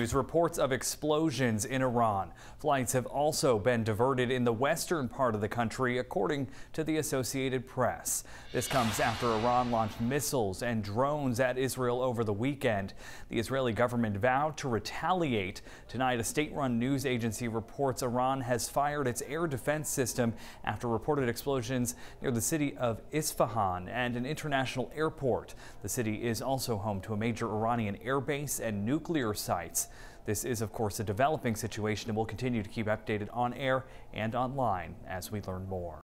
news, reports of explosions in Iran. Flights have also been diverted in the western part of the country, according to the Associated Press. This comes after Iran launched missiles and drones at Israel over the weekend. The Israeli government vowed to retaliate. Tonight, a state-run news agency reports Iran has fired its air defense system after reported explosions near the city of Isfahan and an international airport. The city is also home to a major Iranian airbase and nuclear sites. This is, of course, a developing situation and we'll continue to keep updated on air and online as we learn more.